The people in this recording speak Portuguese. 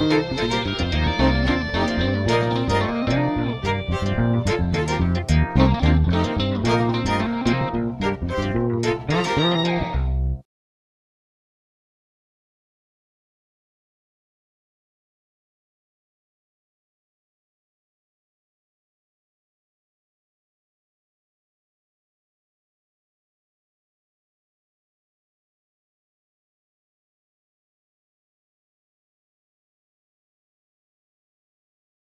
Música